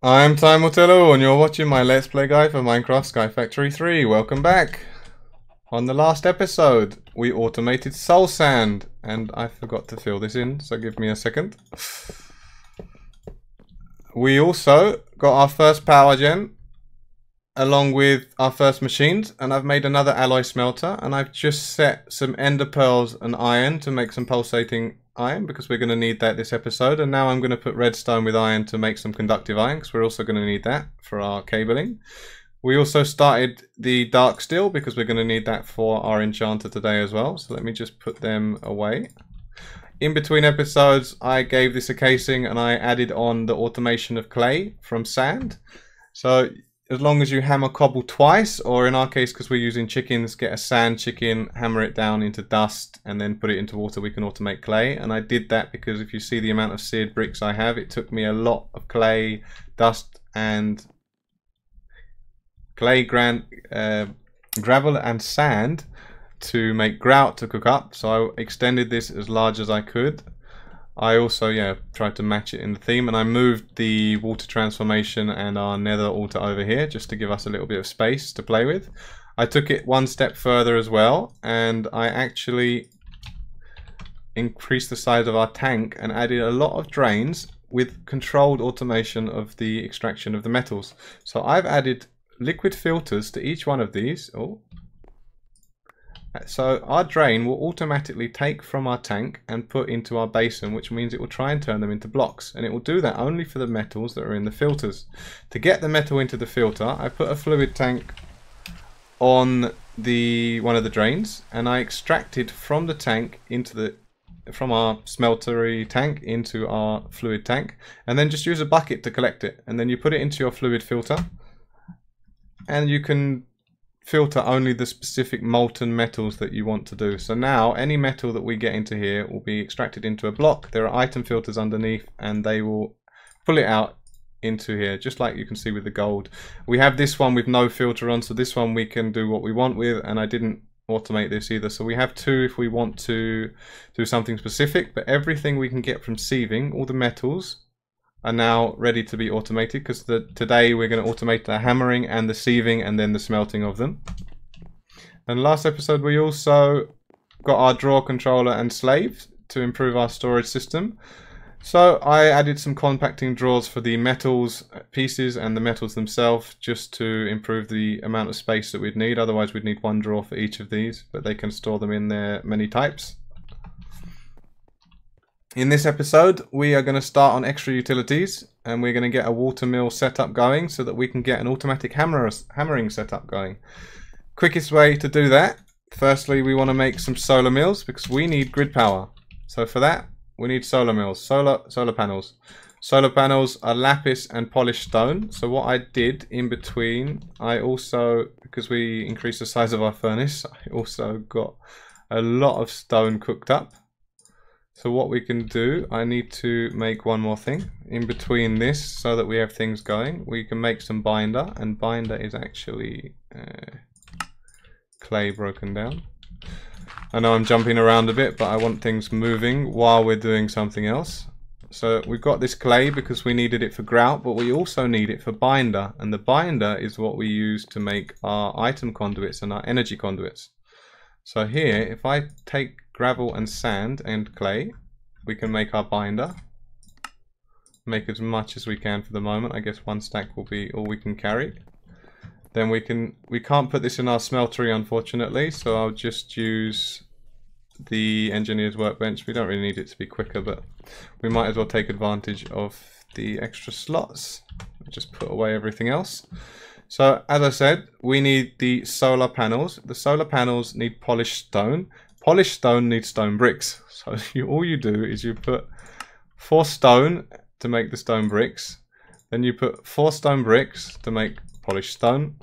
I'm TimeWillTellAll and you're watching my Let's Play guide for Minecraft Sky Factory 3. Welcome back! On the last episode, we automated soul sand and I forgot to fill this in, so give me a second. We also got our first power gen along with our first machines and I've made another alloy smelter and I've just set some ender pearls and iron to make some pulsating iron because we're going to need that this episode and now I'm going to put redstone with iron to make some conductive iron because we're also going to need that for our cabling. We also started the dark steel because we're going to need that for our enchanter today as well. So let me just put them away. In between episodes I gave this a casing and I added on the automation of clay from sand. So as long as you hammer cobble twice, or in our case, because we're using chickens, get a sand chicken, hammer it down into dust, and then put it into water, we can automate clay. And I did that because if you see the amount of seared bricks I have, it took me a lot of clay, dust, and clay, gran uh, gravel, and sand to make grout to cook up. So I extended this as large as I could I also, yeah, tried to match it in the theme and I moved the water transformation and our nether altar over here just to give us a little bit of space to play with. I took it one step further as well and I actually increased the size of our tank and added a lot of drains with controlled automation of the extraction of the metals. So I've added liquid filters to each one of these. Oh, so our drain will automatically take from our tank and put into our basin, which means it will try and turn them into blocks. And it will do that only for the metals that are in the filters. To get the metal into the filter, I put a fluid tank on the one of the drains and I extracted from the tank into the from our smeltery tank into our fluid tank and then just use a bucket to collect it and then you put it into your fluid filter and you can filter only the specific molten metals that you want to do. So now any metal that we get into here will be extracted into a block. There are item filters underneath and they will pull it out into here just like you can see with the gold. We have this one with no filter on so this one we can do what we want with and I didn't automate this either. So we have two if we want to do something specific but everything we can get from sieving, all the metals are now ready to be automated because today we're going to automate the hammering and the sieving and then the smelting of them. And last episode we also got our drawer controller and slave to improve our storage system. So I added some compacting drawers for the metals uh, pieces and the metals themselves just to improve the amount of space that we'd need. Otherwise we'd need one drawer for each of these, but they can store them in their many types. In this episode, we are going to start on extra utilities and we're going to get a water mill setup going so that we can get an automatic hammer, hammering setup going. Quickest way to do that, firstly we want to make some solar mills because we need grid power. So for that, we need solar mills, solar, solar panels. Solar panels are lapis and polished stone. So what I did in between, I also, because we increased the size of our furnace, I also got a lot of stone cooked up. So what we can do, I need to make one more thing in between this so that we have things going. We can make some binder and binder is actually uh, clay broken down. I know I'm jumping around a bit, but I want things moving while we're doing something else. So we've got this clay because we needed it for grout, but we also need it for binder. And the binder is what we use to make our item conduits and our energy conduits. So here, if I take gravel and sand and clay. We can make our binder. Make as much as we can for the moment. I guess one stack will be all we can carry. Then we can, we can't put this in our smeltery unfortunately, so I'll just use the engineer's workbench. We don't really need it to be quicker, but we might as well take advantage of the extra slots. Just put away everything else. So as I said, we need the solar panels. The solar panels need polished stone. Polished stone needs stone bricks. So you, all you do is you put four stone to make the stone bricks. Then you put four stone bricks to make polished stone.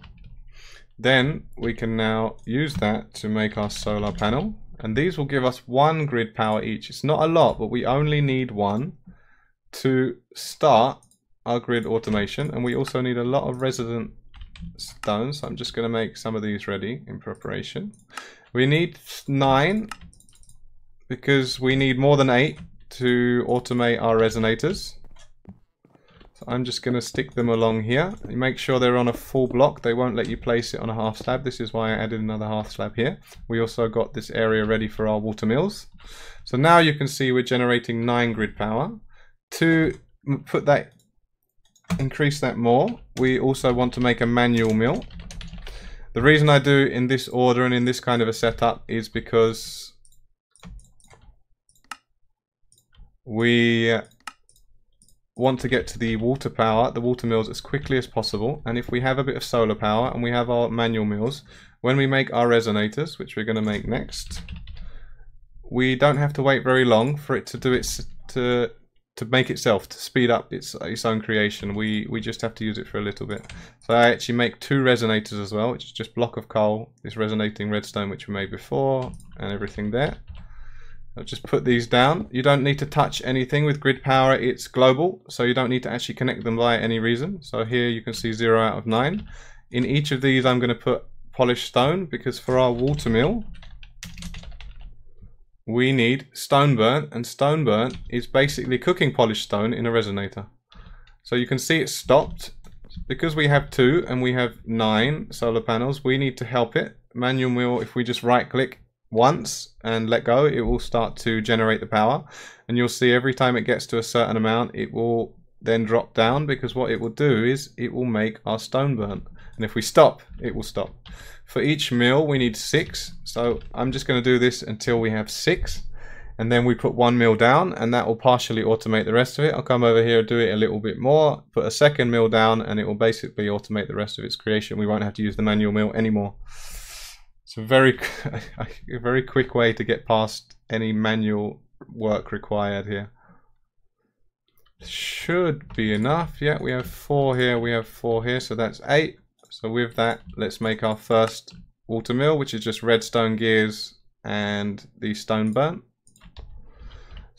Then we can now use that to make our solar panel. And these will give us one grid power each. It's not a lot, but we only need one to start our grid automation. And we also need a lot of resident stone. So I'm just going to make some of these ready in preparation. We need nine because we need more than eight to automate our resonators. So I'm just going to stick them along here. You make sure they're on a full block. They won't let you place it on a half slab. This is why I added another half slab here. We also got this area ready for our water mills. So now you can see we're generating 9 grid power. To put that, increase that more, we also want to make a manual mill. The reason I do in this order and in this kind of a setup is because we want to get to the water power, the water mills as quickly as possible. And if we have a bit of solar power and we have our manual mills, when we make our resonators, which we're going to make next, we don't have to wait very long for it to do its to to make itself to speed up its its own creation. We we just have to use it for a little bit. So I actually make two resonators as well, which is just block of coal, this resonating redstone which we made before, and everything there. I'll just put these down. You don't need to touch anything with grid power. It's global, so you don't need to actually connect them by any reason. So here you can see 0 out of 9. In each of these I'm going to put polished stone because for our water mill we need stone burnt and stone burnt is basically cooking polished stone in a resonator. So you can see it stopped. Because we have two and we have nine solar panels, we need to help it. Manual mill, if we just right click, once and let go, it will start to generate the power. And you'll see every time it gets to a certain amount, it will then drop down because what it will do is it will make our stone burn. And if we stop, it will stop. For each mill, we need six. So I'm just going to do this until we have six. And then we put one mill down and that will partially automate the rest of it. I'll come over here, and do it a little bit more, put a second mill down and it will basically automate the rest of its creation. We won't have to use the manual mill anymore. It's a very, a very quick way to get past any manual work required here. Should be enough. Yeah, we have four here, we have four here, so that's eight. So with that, let's make our first water mill, which is just redstone gears and the stone burnt.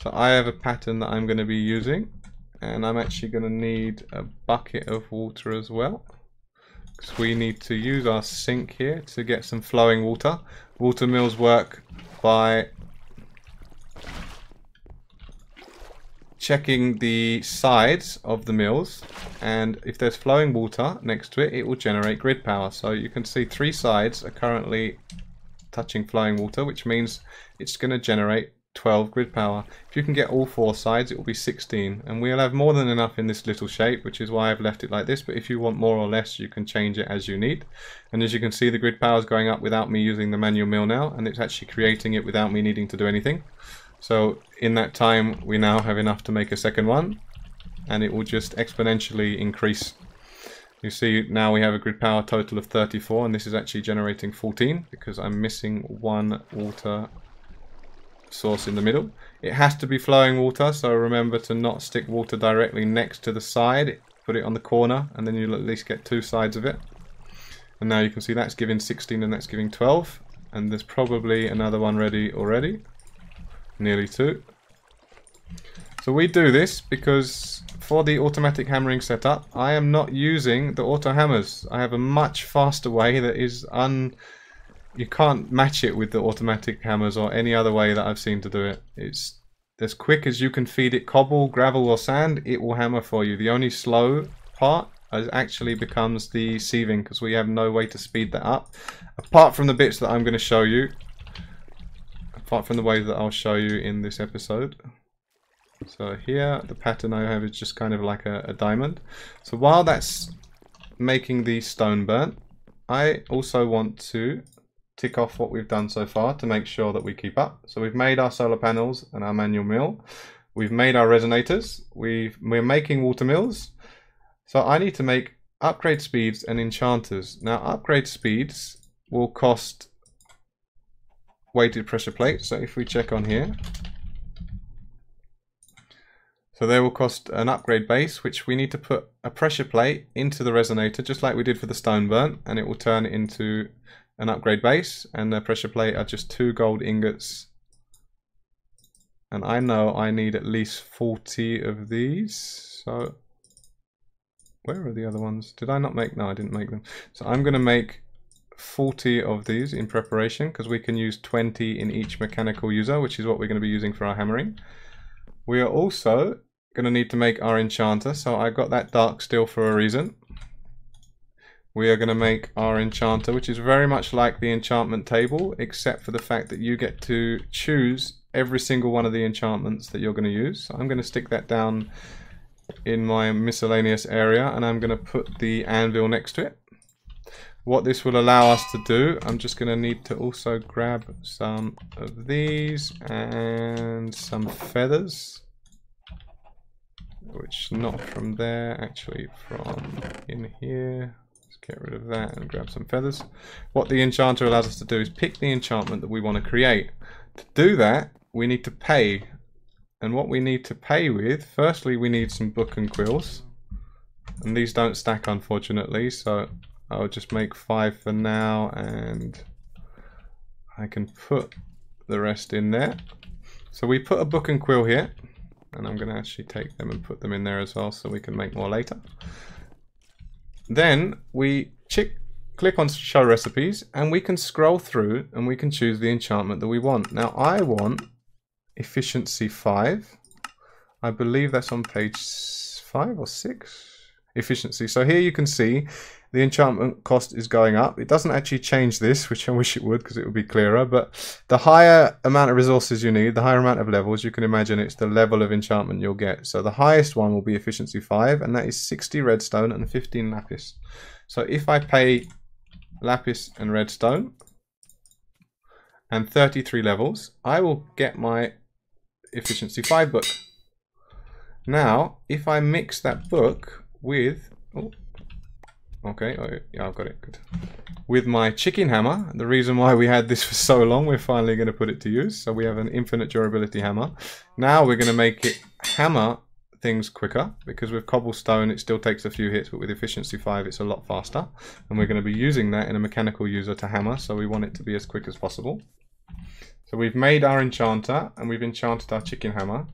So I have a pattern that I'm going to be using, and I'm actually going to need a bucket of water as well. Because we need to use our sink here to get some flowing water. Water mills work by checking the sides of the mills and if there's flowing water next to it it will generate grid power so you can see three sides are currently touching flowing water which means it's going to generate 12 grid power. If you can get all four sides, it will be 16. And we'll have more than enough in this little shape, which is why I've left it like this. But if you want more or less, you can change it as you need. And as you can see, the grid power is going up without me using the manual mill now. And it's actually creating it without me needing to do anything. So in that time, we now have enough to make a second one. And it will just exponentially increase. You see now we have a grid power total of 34 and this is actually generating 14 because I'm missing one water source in the middle. It has to be flowing water, so remember to not stick water directly next to the side. Put it on the corner, and then you'll at least get two sides of it. And now you can see that's giving 16 and that's giving 12. And there's probably another one ready already. Nearly two. So we do this because for the automatic hammering setup, I am not using the auto hammers. I have a much faster way that is un you can't match it with the automatic hammers or any other way that I've seen to do it. It's as quick as you can feed it cobble, gravel or sand, it will hammer for you. The only slow part actually becomes the sieving because we have no way to speed that up. Apart from the bits that I'm going to show you, apart from the ways that I'll show you in this episode. So here, the pattern I have is just kind of like a, a diamond. So while that's making the stone burnt, I also want to tick off what we've done so far to make sure that we keep up. So we've made our solar panels and our manual mill. We've made our resonators. We've, we're making water mills. So I need to make upgrade speeds and enchanters. Now upgrade speeds will cost weighted pressure plate. So if we check on here, so they will cost an upgrade base, which we need to put a pressure plate into the resonator, just like we did for the stone burnt, and it will turn into an upgrade base and the pressure plate are just two gold ingots. And I know I need at least 40 of these. So where are the other ones? Did I not make? No, I didn't make them. So I'm going to make 40 of these in preparation because we can use 20 in each mechanical user, which is what we're going to be using for our hammering. We are also going to need to make our enchanter. So I got that dark steel for a reason. We are going to make our enchanter, which is very much like the enchantment table, except for the fact that you get to choose every single one of the enchantments that you're going to use. So I'm going to stick that down in my miscellaneous area and I'm going to put the anvil next to it. What this will allow us to do, I'm just going to need to also grab some of these and some feathers which not from there, actually from in here. Let's get rid of that and grab some feathers. What the enchanter allows us to do is pick the enchantment that we want to create. To do that, we need to pay. And what we need to pay with, firstly we need some book and quills. And these don't stack unfortunately, so I'll just make five for now and I can put the rest in there. So we put a book and quill here and I'm going to actually take them and put them in there as well so we can make more later. Then we click on show recipes and we can scroll through and we can choose the enchantment that we want. Now I want efficiency 5. I believe that's on page 5 or 6. Efficiency. So here you can see the enchantment cost is going up. It doesn't actually change this, which I wish it would because it would be clearer. But the higher amount of resources you need, the higher amount of levels, you can imagine it's the level of enchantment you'll get. So the highest one will be efficiency 5, and that is 60 redstone and 15 lapis. So if I pay lapis and redstone and 33 levels, I will get my efficiency 5 book. Now, if I mix that book with... Oh, Okay, oh, yeah, I've got it, good. With my chicken hammer, the reason why we had this for so long, we're finally going to put it to use. So we have an infinite durability hammer. Now we're going to make it hammer things quicker, because with cobblestone it still takes a few hits, but with efficiency 5 it's a lot faster. And we're going to be using that in a mechanical user to hammer, so we want it to be as quick as possible. So we've made our enchanter and we've enchanted our chicken hammer.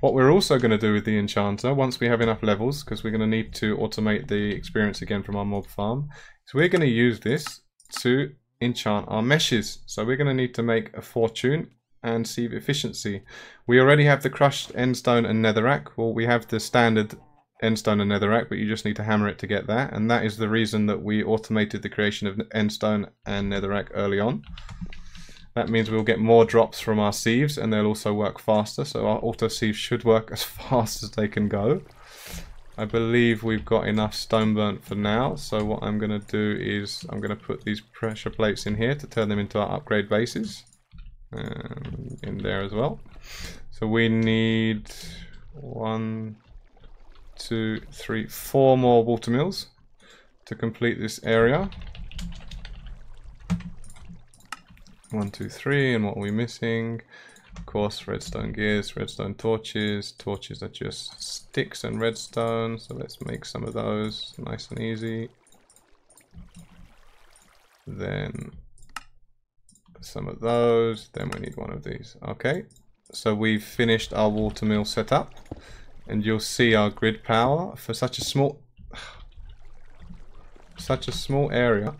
What we're also going to do with the enchanter, once we have enough levels, because we're going to need to automate the experience again from our mob farm, so we're going to use this to enchant our meshes. So we're going to need to make a fortune and sieve efficiency. We already have the crushed endstone and netherrack. Well, we have the standard endstone and netherrack, but you just need to hammer it to get that. And that is the reason that we automated the creation of endstone and netherrack early on. That means we'll get more drops from our sieves and they'll also work faster. So our auto sieves should work as fast as they can go. I believe we've got enough stone burnt for now. So what I'm going to do is I'm going to put these pressure plates in here to turn them into our upgrade bases. Um, in there as well. So we need one, two, three, four more water mills to complete this area. One, two, three, and what are we missing? Of course, redstone gears, redstone torches. Torches are just sticks and redstone, so let's make some of those nice and easy. Then some of those, then we need one of these. Okay, so we've finished our water mill setup, and you'll see our grid power for such a small, such a small area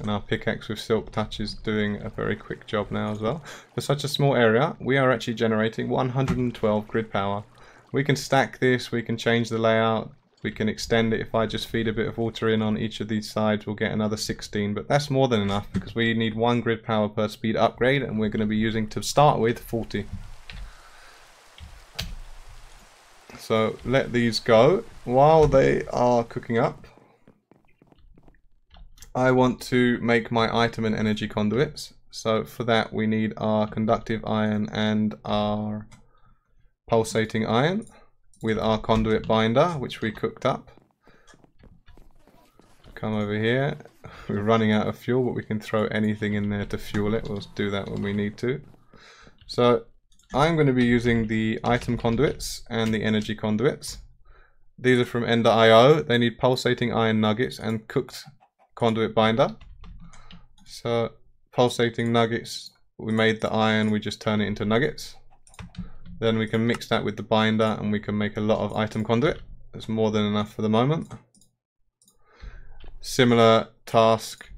and our pickaxe with silk touch is doing a very quick job now as well. For such a small area, we are actually generating 112 grid power. We can stack this, we can change the layout, we can extend it. If I just feed a bit of water in on each of these sides, we'll get another 16. But that's more than enough because we need one grid power per speed upgrade and we're going to be using, to start with, 40. So let these go. While they are cooking up, I want to make my item and energy conduits. So for that we need our conductive iron and our pulsating iron with our conduit binder which we cooked up. Come over here. We're running out of fuel but we can throw anything in there to fuel it. We'll do that when we need to. So I'm going to be using the item conduits and the energy conduits. These are from Ender.io. They need pulsating iron nuggets and cooked conduit binder. So pulsating nuggets, we made the iron, we just turn it into nuggets. Then we can mix that with the binder and we can make a lot of item conduit. That's more than enough for the moment. Similar task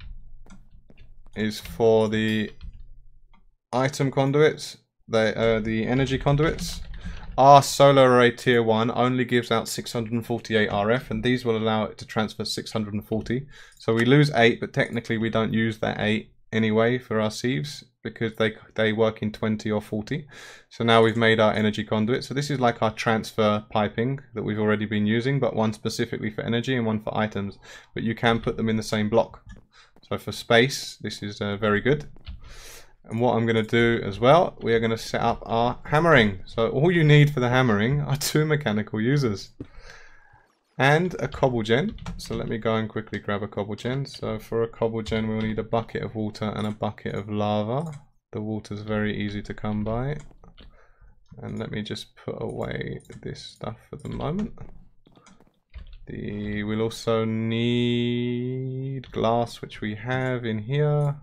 is for the item conduits, they, uh, the energy conduits. Our solar array tier 1 only gives out 648 RF and these will allow it to transfer 640. So we lose 8 but technically we don't use that 8 anyway for our sieves because they they work in 20 or 40. So now we've made our energy conduit. So this is like our transfer piping that we've already been using but one specifically for energy and one for items. But you can put them in the same block. So for space this is uh, very good. And what I'm going to do as well, we are going to set up our hammering. So all you need for the hammering are two mechanical users. And a cobble gen. So let me go and quickly grab a cobble gen. So for a cobble gen we'll need a bucket of water and a bucket of lava. The water is very easy to come by. And let me just put away this stuff for the moment. The, we'll also need glass, which we have in here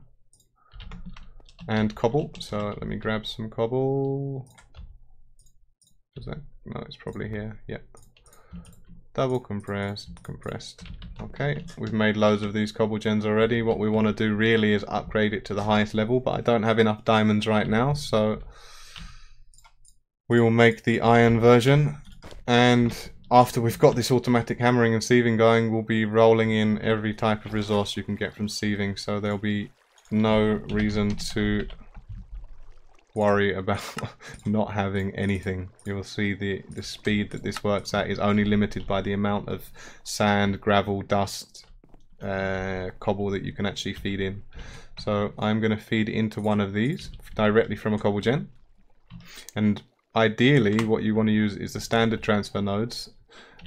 and cobble. So let me grab some cobble. Is that? No, it's probably here. Yeah. Double compressed, compressed. Okay, we've made loads of these cobble gens already. What we want to do really is upgrade it to the highest level, but I don't have enough diamonds right now, so we will make the iron version. And after we've got this automatic hammering and sieving going, we'll be rolling in every type of resource you can get from sieving. So there'll be no reason to worry about not having anything. You'll see the, the speed that this works at is only limited by the amount of sand, gravel, dust, uh, cobble that you can actually feed in. So I'm going to feed into one of these directly from a cobble gen. And ideally what you want to use is the standard transfer nodes.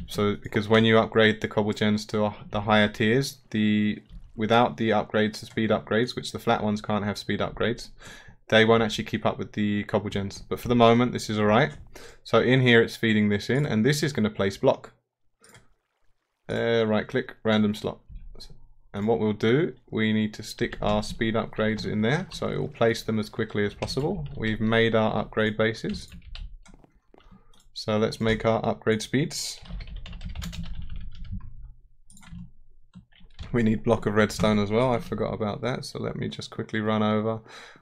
So because when you upgrade the cobble gens to the higher tiers, the without the upgrades to speed upgrades, which the flat ones can't have speed upgrades, they won't actually keep up with the cobble gens. But for the moment, this is all right. So in here, it's feeding this in, and this is going to place block. Uh, right click, random slot. And what we'll do, we need to stick our speed upgrades in there, so it will place them as quickly as possible. We've made our upgrade bases. So let's make our upgrade speeds. we need block of redstone as well. I forgot about that. So let me just quickly run over.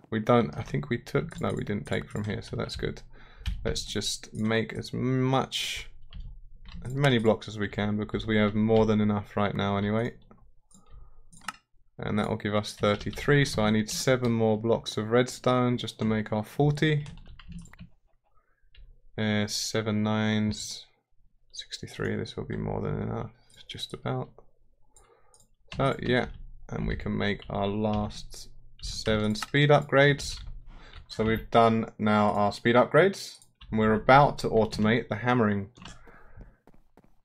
We don't, I think we took, no, we didn't take from here. So that's good. Let's just make as much, as many blocks as we can because we have more than enough right now anyway. And that will give us 33. So I need seven more blocks of redstone just to make our 40. Uh, seven nines, 63. This will be more than enough, just about. So yeah, and we can make our last seven speed upgrades. So we've done now our speed upgrades. And we're about to automate the hammering.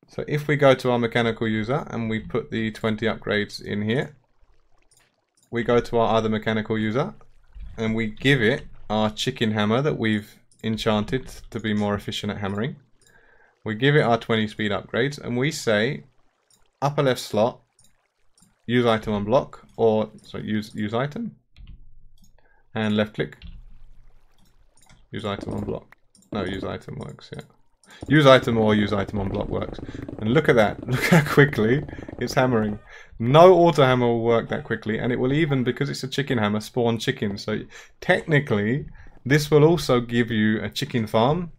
So if we go to our mechanical user and we put the 20 upgrades in here, we go to our other mechanical user and we give it our chicken hammer that we've enchanted to be more efficient at hammering. We give it our 20 speed upgrades and we say upper left slot use item on block or so use use item and left click. Use item on block. No use item works yeah. Use item or use item on block works. And look at that. Look how quickly it's hammering. No auto hammer will work that quickly and it will even because it's a chicken hammer spawn chickens so technically this will also give you a chicken farm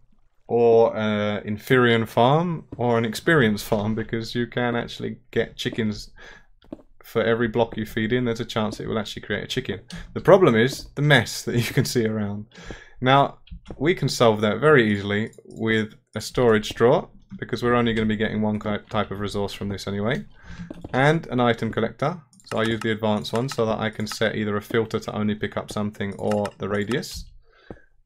or an inferium farm or an experience farm because you can actually get chickens for every block you feed in, there's a chance it will actually create a chicken. The problem is the mess that you can see around. Now, we can solve that very easily with a storage drawer, because we're only going to be getting one type of resource from this anyway, and an item collector. So I use the advanced one so that I can set either a filter to only pick up something or the radius.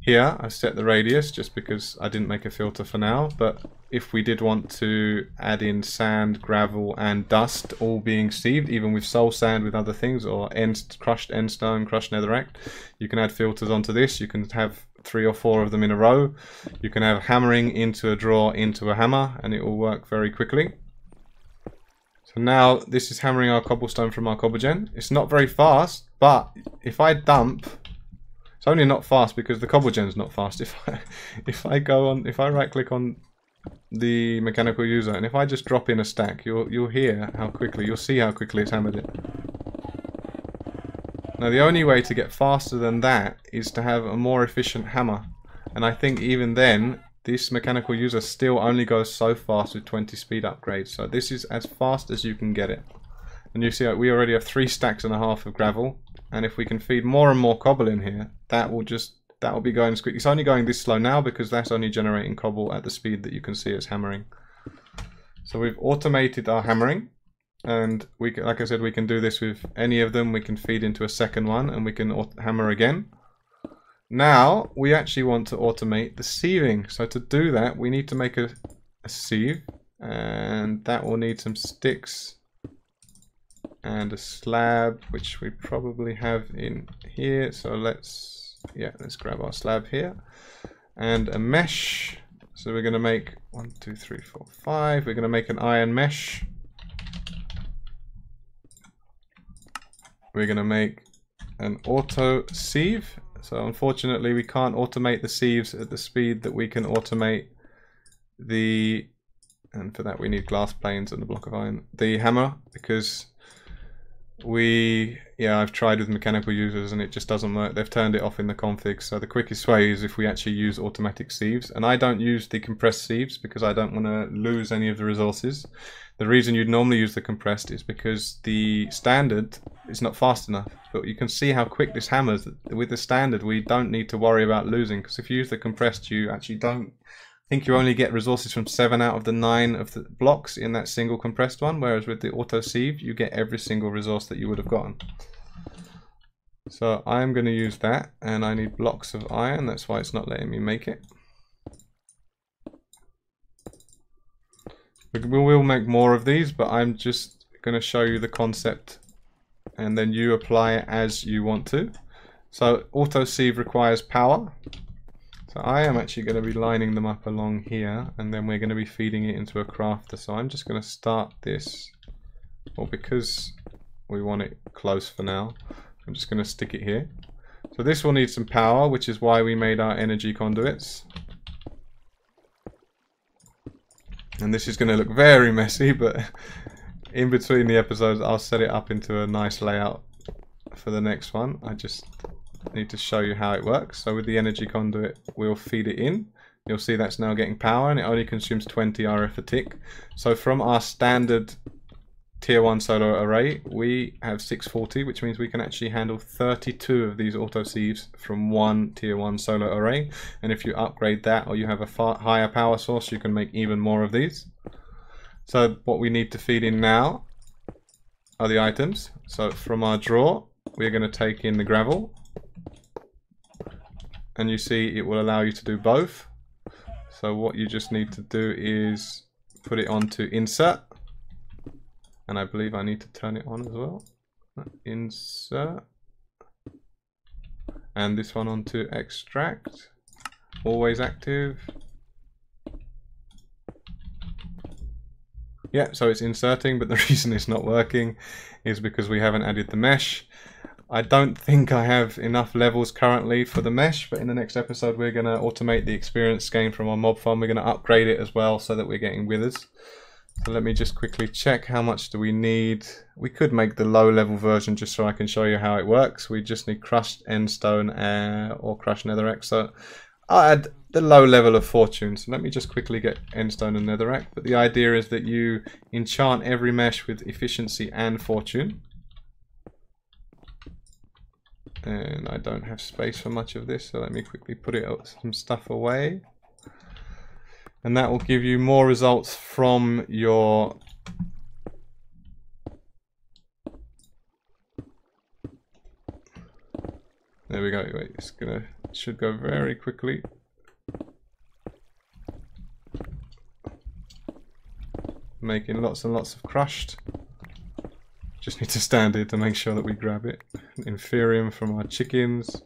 Here, I set the radius just because I didn't make a filter for now, but if we did want to add in sand, gravel, and dust all being sieved, even with soul sand with other things, or end, crushed end stone, crushed netherrack, you can add filters onto this. You can have three or four of them in a row. You can have hammering into a drawer into a hammer, and it will work very quickly. So now this is hammering our cobblestone from our cobblegen. It's not very fast, but if I dump it's only not fast because the cobblegen's not fast. If I if I go on if I right click on the mechanical user and if I just drop in a stack you'll you'll hear how quickly you'll see how quickly it's hammered it. Now the only way to get faster than that is to have a more efficient hammer. And I think even then this mechanical user still only goes so fast with 20 speed upgrades. So this is as fast as you can get it. And you see we already have three stacks and a half of gravel. And if we can feed more and more cobble in here, that will just that will be going as quick. It's only going this slow now because that's only generating cobble at the speed that you can see it's hammering. So we've automated our hammering and we like I said, we can do this with any of them. We can feed into a second one and we can hammer again. Now we actually want to automate the sieving. So to do that, we need to make a, a sieve and that will need some sticks and a slab, which we probably have in here. So let's, yeah, let's grab our slab here and a mesh. So we're going to make one, two, three, four, five. We're going to make an iron mesh. We're going to make an auto sieve. So unfortunately we can't automate the sieves at the speed that we can automate the, and for that we need glass planes and a block of iron, the hammer because we, yeah, I've tried with mechanical users and it just doesn't work. They've turned it off in the config. So the quickest way is if we actually use automatic sieves. And I don't use the compressed sieves because I don't want to lose any of the resources. The reason you'd normally use the compressed is because the standard is not fast enough. But you can see how quick this hammers. With the standard, we don't need to worry about losing because if you use the compressed, you actually don't think you only get resources from seven out of the nine of the blocks in that single compressed one, whereas with the auto sieve, you get every single resource that you would have gotten. So I'm going to use that, and I need blocks of iron, that's why it's not letting me make it. We will make more of these, but I'm just going to show you the concept, and then you apply it as you want to. So auto sieve requires power, so I am actually going to be lining them up along here and then we're going to be feeding it into a crafter. So I'm just going to start this, well because we want it close for now, I'm just going to stick it here. So this will need some power, which is why we made our energy conduits. And this is going to look very messy, but in between the episodes I'll set it up into a nice layout for the next one. I just need to show you how it works. So with the energy conduit, we'll feed it in. You'll see that's now getting power and it only consumes 20 RF a tick. So from our standard tier 1 solar array, we have 640, which means we can actually handle 32 of these auto sieves from one tier 1 solar array. And if you upgrade that or you have a far higher power source, you can make even more of these. So what we need to feed in now are the items. So from our drawer, we're going to take in the gravel and you see it will allow you to do both. So what you just need to do is put it onto insert. And I believe I need to turn it on as well. Insert. And this one onto extract. Always active. Yeah so it's inserting but the reason it's not working is because we haven't added the mesh I don't think I have enough levels currently for the mesh, but in the next episode we're going to automate the experience gain from our mob farm. We're going to upgrade it as well so that we're getting withers. So let me just quickly check how much do we need. We could make the low level version just so I can show you how it works. We just need crushed endstone uh, or crushed netherrack. So I'll add the low level of fortune. So let me just quickly get endstone and netherrack. But the idea is that you enchant every mesh with efficiency and fortune and I don't have space for much of this so let me quickly put it some stuff away. And that will give you more results from your there we go. Wait, it's gonna it should go very quickly. Making lots and lots of crushed just need to stand here to make sure that we grab it. Inferium from our chickens.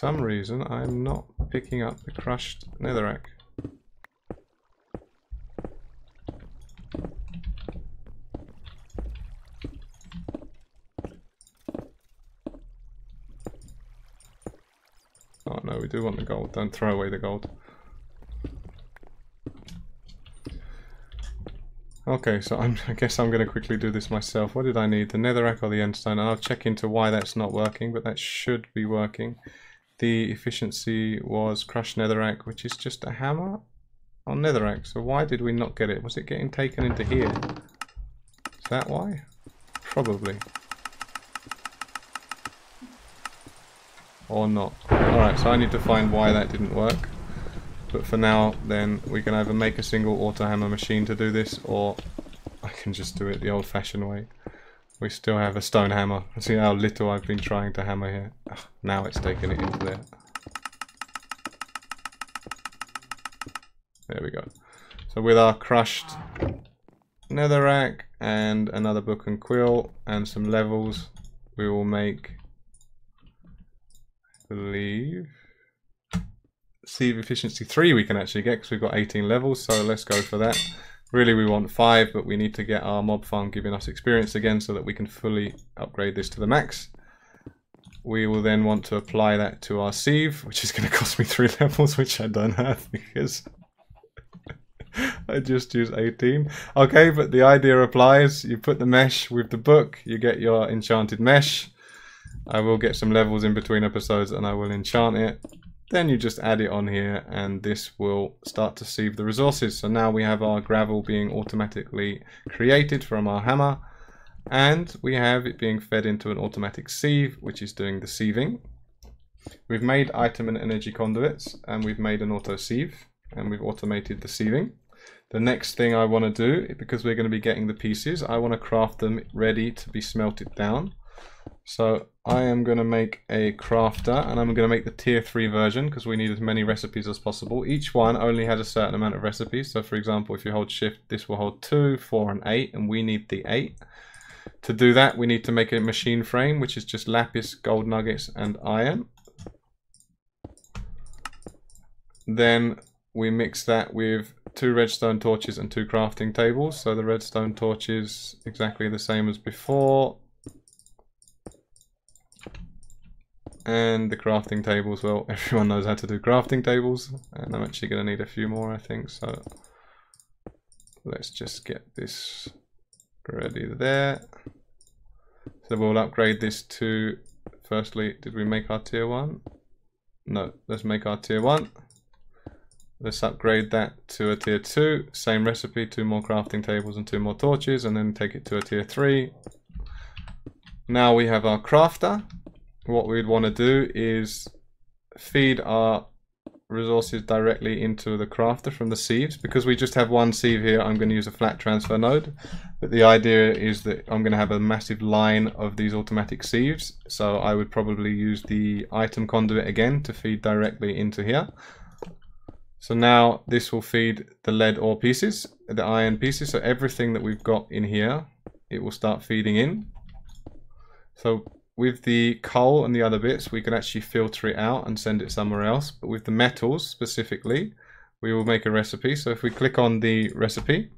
some reason I'm not picking up the crushed netherrack. Oh no, we do want the gold. Don't throw away the gold. Okay, so I'm, i guess I'm going to quickly do this myself. What did I need? The netherrack or the endstone? I'll check into why that's not working, but that should be working. the efficiency was crushed netherrack, which is just a hammer on netherrack. So why did we not get it? Was it getting taken into here? Is that why? Probably. Or not. Alright, so I need to find why that didn't work. But for now, then, we can either make a single auto hammer machine to do this, or I can just do it the old-fashioned way. We still have a stone hammer. See how little I've been trying to hammer here. Ugh, now it's taking it into there. There we go. So with our crushed netherrack and another book and quill and some levels, we will make, I believe, sieve efficiency 3 we can actually get because we've got 18 levels. So let's go for that. Really we want 5, but we need to get our mob farm giving us experience again so that we can fully upgrade this to the max. We will then want to apply that to our sieve, which is going to cost me 3 levels, which I don't have because I just use 18. Okay, but the idea applies. You put the mesh with the book, you get your enchanted mesh. I will get some levels in between episodes and I will enchant it. Then you just add it on here and this will start to sieve the resources. So now we have our gravel being automatically created from our hammer and we have it being fed into an automatic sieve which is doing the sieving. We've made item and energy conduits and we've made an auto sieve and we've automated the sieving. The next thing I want to do, because we're going to be getting the pieces, I want to craft them ready to be smelted down. So I am going to make a crafter and I'm going to make the tier 3 version because we need as many recipes as possible. Each one only has a certain amount of recipes. So for example, if you hold shift, this will hold 2, 4 and 8 and we need the 8. To do that, we need to make a machine frame, which is just lapis, gold nuggets and iron. Then we mix that with two redstone torches and two crafting tables. So the redstone torches exactly the same as before. And the crafting tables, well, everyone knows how to do crafting tables. And I'm actually going to need a few more, I think. So let's just get this ready there. So we'll upgrade this to, firstly, did we make our tier 1? No, let's make our tier 1. Let's upgrade that to a tier 2. Same recipe, two more crafting tables and two more torches, and then take it to a tier 3. Now we have our crafter what we'd want to do is feed our resources directly into the crafter from the sieves. Because we just have one sieve here, I'm going to use a flat transfer node. But the idea is that I'm going to have a massive line of these automatic sieves. So I would probably use the item conduit again to feed directly into here. So now this will feed the lead ore pieces, the iron pieces. So everything that we've got in here, it will start feeding in. So with the coal and the other bits, we can actually filter it out and send it somewhere else. But with the metals specifically, we will make a recipe. So if we click on the recipe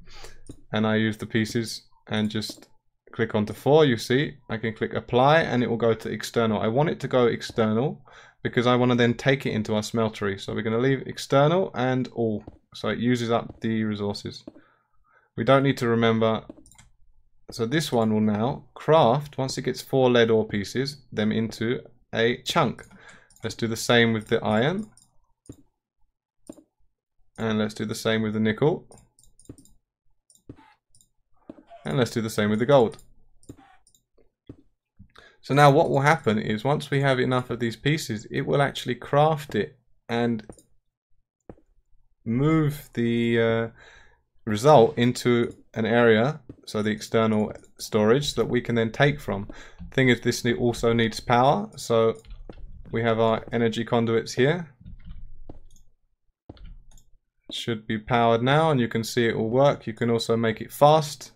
and I use the pieces and just click onto four, you see, I can click apply and it will go to external. I want it to go external because I want to then take it into our smeltery. So we're going to leave external and all. So it uses up the resources. We don't need to remember so this one will now craft, once it gets four lead ore pieces, them into a chunk. Let's do the same with the iron. And let's do the same with the nickel. And let's do the same with the gold. So now what will happen is once we have enough of these pieces, it will actually craft it and move the uh, result into an area, so the external storage that we can then take from. Thing is, this also needs power, so we have our energy conduits here. Should be powered now, and you can see it will work. You can also make it fast,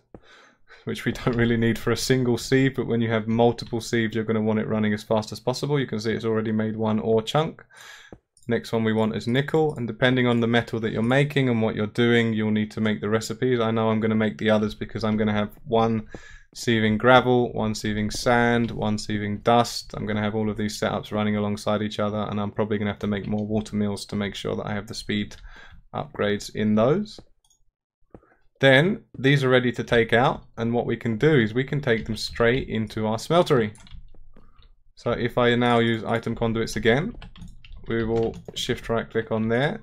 which we don't really need for a single sieve, but when you have multiple sieves, you're going to want it running as fast as possible. You can see it's already made one ore chunk. Next one we want is nickel, and depending on the metal that you're making and what you're doing, you'll need to make the recipes. I know I'm going to make the others because I'm going to have one sieving gravel, one sieving sand, one sieving dust. I'm going to have all of these setups running alongside each other, and I'm probably going to have to make more water mills to make sure that I have the speed upgrades in those. Then these are ready to take out, and what we can do is we can take them straight into our smeltery. So if I now use item conduits again, we will shift right click on there.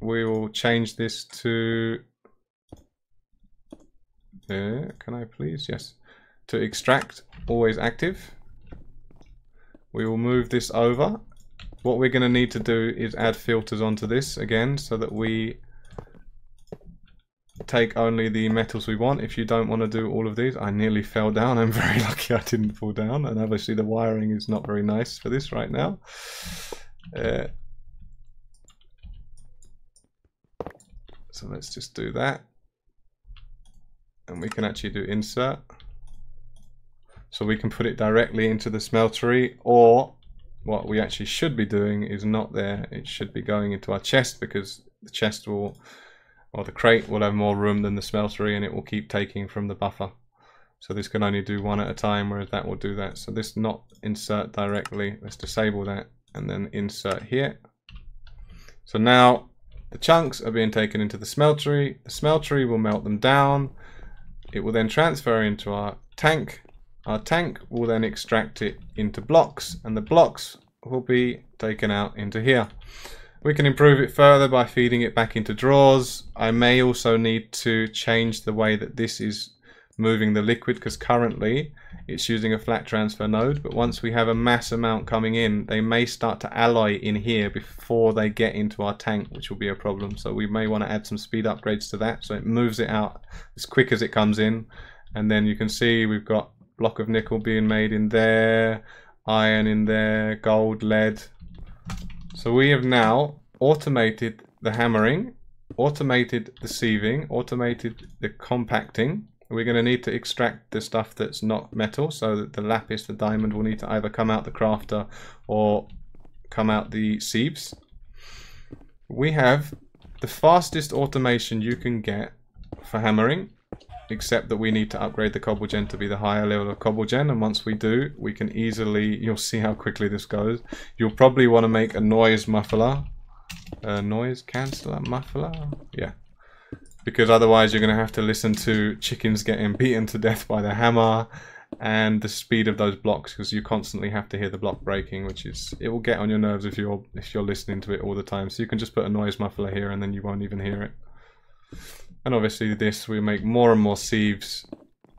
We will change this to uh, can I please? Yes. To extract, always active. We will move this over. What we're going to need to do is add filters onto this again so that we take only the metals we want. If you don't want to do all of these, I nearly fell down. I'm very lucky I didn't fall down. And obviously the wiring is not very nice for this right now. Uh, so let's just do that and we can actually do insert. So we can put it directly into the smeltery or what we actually should be doing is not there. It should be going into our chest because the chest will, or the crate will have more room than the smeltery and it will keep taking from the buffer. So this can only do one at a time, whereas that will do that. So this not insert directly. Let's disable that and then insert here. So now the chunks are being taken into the smeltery. The smeltery will melt them down. It will then transfer into our tank. Our tank will then extract it into blocks and the blocks will be taken out into here. We can improve it further by feeding it back into drawers. I may also need to change the way that this is moving the liquid because currently it's using a flat transfer node but once we have a mass amount coming in they may start to alloy in here before they get into our tank which will be a problem. So we may want to add some speed upgrades to that so it moves it out as quick as it comes in. And then you can see we've got block of nickel being made in there iron in there gold lead. So we have now automated the hammering automated the sieving automated the compacting we're going to need to extract the stuff that's not metal so that the lapis, the diamond will need to either come out the crafter or come out the sieves. We have the fastest automation you can get for hammering except that we need to upgrade the cobble gen to be the higher level of cobble gen and once we do we can easily you'll see how quickly this goes. You'll probably want to make a noise muffler a noise canceller muffler? Yeah because otherwise you're going to have to listen to chickens getting beaten to death by the hammer and the speed of those blocks because you constantly have to hear the block breaking which is it will get on your nerves if you're if you're listening to it all the time. So you can just put a noise muffler here and then you won't even hear it. And obviously this we make more and more sieves.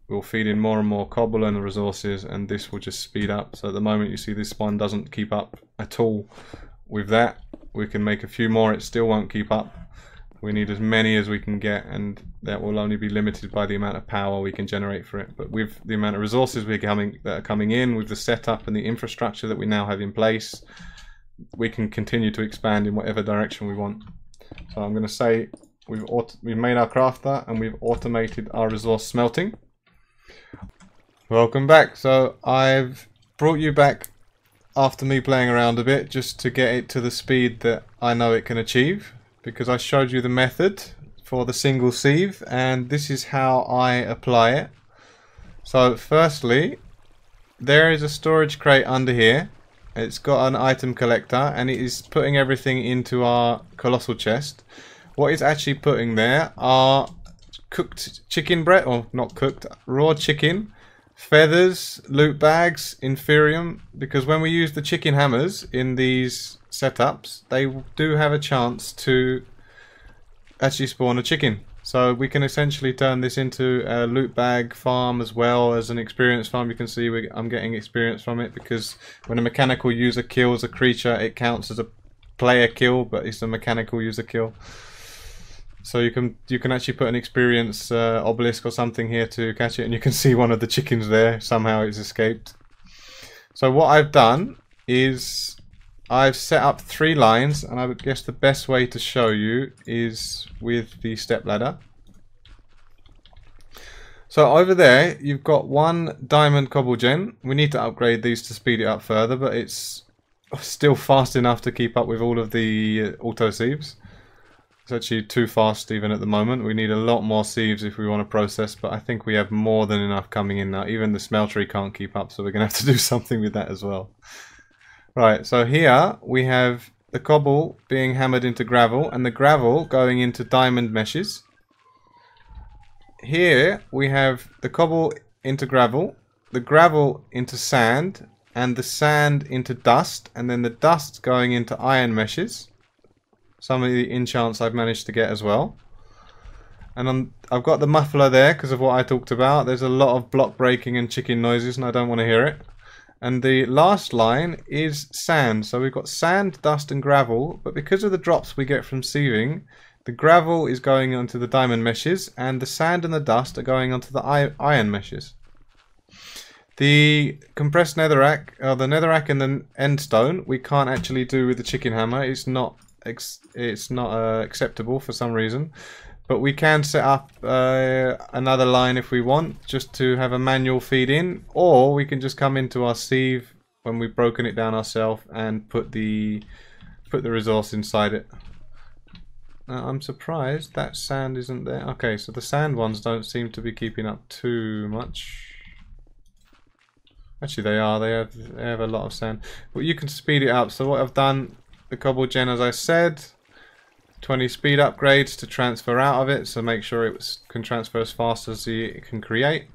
We'll feed in more and more cobble and resources and this will just speed up. So at the moment you see this one doesn't keep up at all with that. We can make a few more it still won't keep up we need as many as we can get and that will only be limited by the amount of power we can generate for it. But with the amount of resources we're coming, that are coming in, with the setup and the infrastructure that we now have in place, we can continue to expand in whatever direction we want. So I'm going to say we've, we've made our crafter and we've automated our resource smelting. Welcome back. So I've brought you back after me playing around a bit just to get it to the speed that I know it can achieve because I showed you the method for the single sieve and this is how I apply it. So firstly, there is a storage crate under here. It's got an item collector and it is putting everything into our colossal chest. What it's actually putting there are cooked chicken bread, or not cooked, raw chicken, feathers, loot bags, inferium, because when we use the chicken hammers in these setups, they do have a chance to actually spawn a chicken. So we can essentially turn this into a loot bag farm as well as an experience farm. You can see we, I'm getting experience from it because when a mechanical user kills a creature, it counts as a player kill, but it's a mechanical user kill. So you can you can actually put an experience uh, obelisk or something here to catch it, and you can see one of the chickens there. Somehow it's escaped. So what I've done is I've set up three lines and I would guess the best way to show you is with the step ladder. So over there you've got one diamond cobble gen. We need to upgrade these to speed it up further but it's still fast enough to keep up with all of the uh, auto sieves. It's actually too fast even at the moment. We need a lot more sieves if we want to process but I think we have more than enough coming in now. Even the smeltery can't keep up so we're going to have to do something with that as well. Right, so here we have the cobble being hammered into gravel and the gravel going into diamond meshes. Here we have the cobble into gravel, the gravel into sand, and the sand into dust, and then the dust going into iron meshes. Some of the enchants I've managed to get as well. And I'm, I've got the muffler there because of what I talked about. There's a lot of block breaking and chicken noises and I don't want to hear it. And the last line is sand. So we've got sand, dust and gravel. But because of the drops we get from sieving, the gravel is going onto the diamond meshes and the sand and the dust are going onto the iron meshes. The compressed netherrack, uh, the netherrack and the endstone, we can't actually do with the chicken hammer. It's not, it's not uh, acceptable for some reason. But we can set up uh, another line if we want, just to have a manual feed in, or we can just come into our sieve when we've broken it down ourselves and put the put the resource inside it. Now, I'm surprised that sand isn't there. Okay, so the sand ones don't seem to be keeping up too much. Actually, they are. They have they have a lot of sand, but you can speed it up. So what I've done, the cobble gen, as I said, 20 speed upgrades to transfer out of it, so make sure it can transfer as fast as it can create.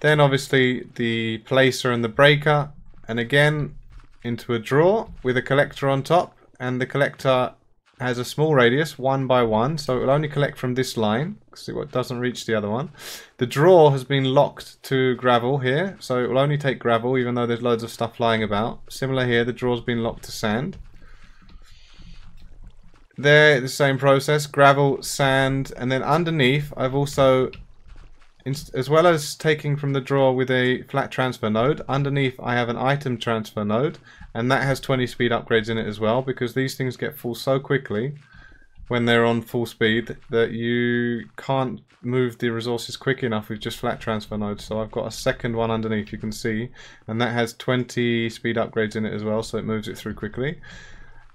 Then obviously the placer and the breaker, and again into a drawer with a collector on top, and the collector has a small radius, one by one, so it will only collect from this line, because it doesn't reach the other one. The drawer has been locked to gravel here, so it will only take gravel, even though there's loads of stuff lying about. Similar here, the drawer's been locked to sand. There, the same process, gravel, sand, and then underneath I've also, as well as taking from the drawer with a flat transfer node, underneath I have an item transfer node, and that has 20 speed upgrades in it as well, because these things get full so quickly when they're on full speed that you can't move the resources quick enough with just flat transfer nodes. So I've got a second one underneath you can see and that has 20 speed upgrades in it as well so it moves it through quickly.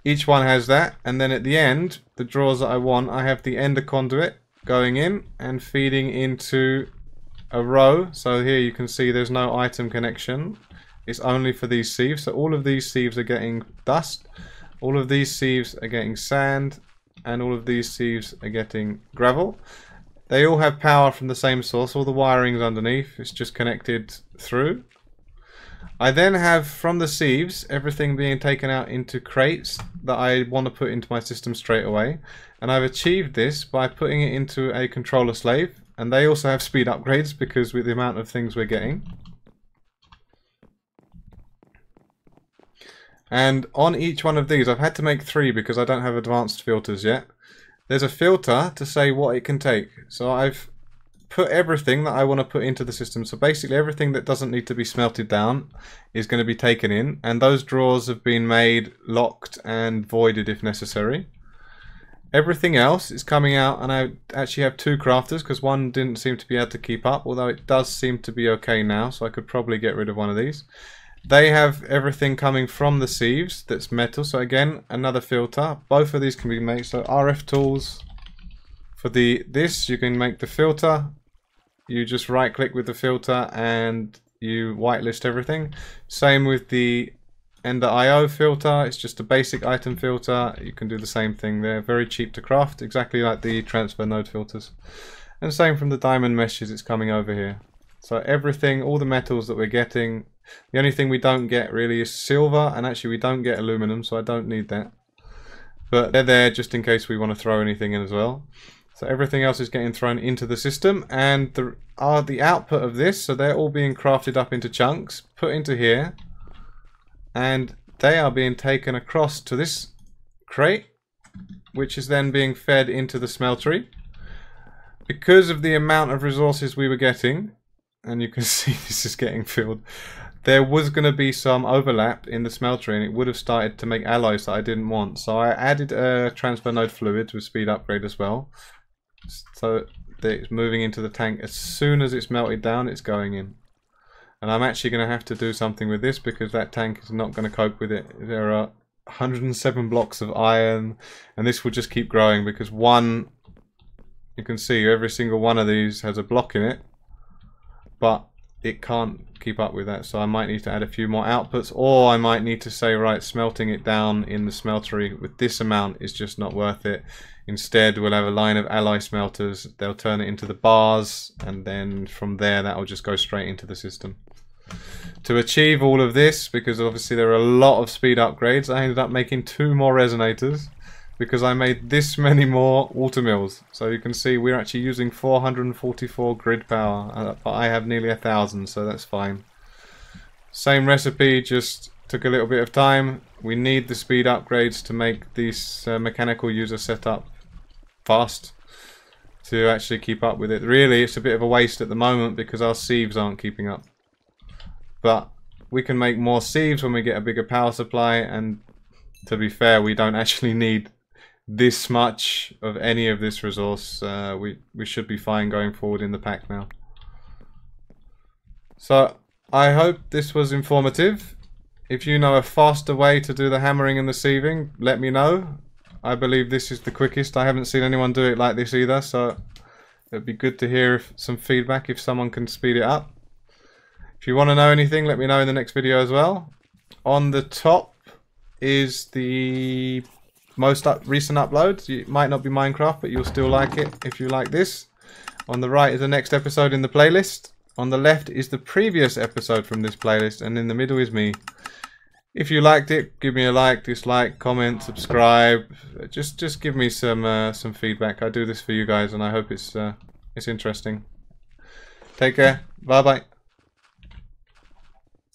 Each one has that, and then at the end, the drawers that I want, I have the ender conduit going in and feeding into a row. So here you can see there's no item connection. It's only for these sieves. So all of these sieves are getting dust. All of these sieves are getting sand. And all of these sieves are getting gravel. They all have power from the same source. All the wiring's underneath. It's just connected through. I then have from the sieves everything being taken out into crates that I want to put into my system straight away and I've achieved this by putting it into a controller slave and they also have speed upgrades because with the amount of things we're getting. And on each one of these I've had to make three because I don't have advanced filters yet. There's a filter to say what it can take. So I've put everything that I want to put into the system. So basically everything that doesn't need to be smelted down is going to be taken in. And those drawers have been made locked and voided if necessary. Everything else is coming out and I actually have two crafters because one didn't seem to be able to keep up. Although it does seem to be okay now. So I could probably get rid of one of these. They have everything coming from the sieves that's metal. So again, another filter. Both of these can be made. So RF tools. For the this, you can make the filter you just right click with the filter and you whitelist everything. Same with the Ender IO filter, it's just a basic item filter. You can do the same thing. They're very cheap to craft, exactly like the transfer node filters. And same from the diamond meshes, it's coming over here. So everything, all the metals that we're getting, the only thing we don't get really is silver, and actually we don't get aluminum, so I don't need that. But they're there just in case we want to throw anything in as well. So everything else is getting thrown into the system and the are the output of this, so they're all being crafted up into chunks, put into here, and they are being taken across to this crate, which is then being fed into the smeltery. Because of the amount of resources we were getting, and you can see this is getting filled, there was going to be some overlap in the smeltery and it would have started to make alloys that I didn't want. So I added a transfer node fluid with speed upgrade as well. So it's moving into the tank. As soon as it's melted down, it's going in. And I'm actually going to have to do something with this because that tank is not going to cope with it. There are 107 blocks of iron and this will just keep growing because one, you can see every single one of these has a block in it. But it can't keep up with that so I might need to add a few more outputs or I might need to say right smelting it down in the smeltery with this amount is just not worth it. Instead we'll have a line of alloy smelters. They'll turn it into the bars and then from there that will just go straight into the system. To achieve all of this, because obviously there are a lot of speed upgrades, I ended up making two more resonators because I made this many more water mills. So you can see we're actually using 444 grid power, uh, but I have nearly a thousand, so that's fine. Same recipe, just took a little bit of time. We need the speed upgrades to make this uh, mechanical user setup fast to actually keep up with it. Really, it's a bit of a waste at the moment because our sieves aren't keeping up. But we can make more sieves when we get a bigger power supply and to be fair, we don't actually need this much of any of this resource. Uh, we, we should be fine going forward in the pack now. So, I hope this was informative. If you know a faster way to do the hammering and the sieving, let me know. I believe this is the quickest. I haven't seen anyone do it like this either, so it'd be good to hear if, some feedback if someone can speed it up. If you want to know anything, let me know in the next video as well. On the top is the most up, recent uploads. It might not be Minecraft, but you'll still like it if you like this. On the right is the next episode in the playlist. On the left is the previous episode from this playlist, and in the middle is me. If you liked it, give me a like, dislike, comment, subscribe. Just just give me some uh, some feedback. I do this for you guys, and I hope it's uh, it's interesting. Take care. Bye bye.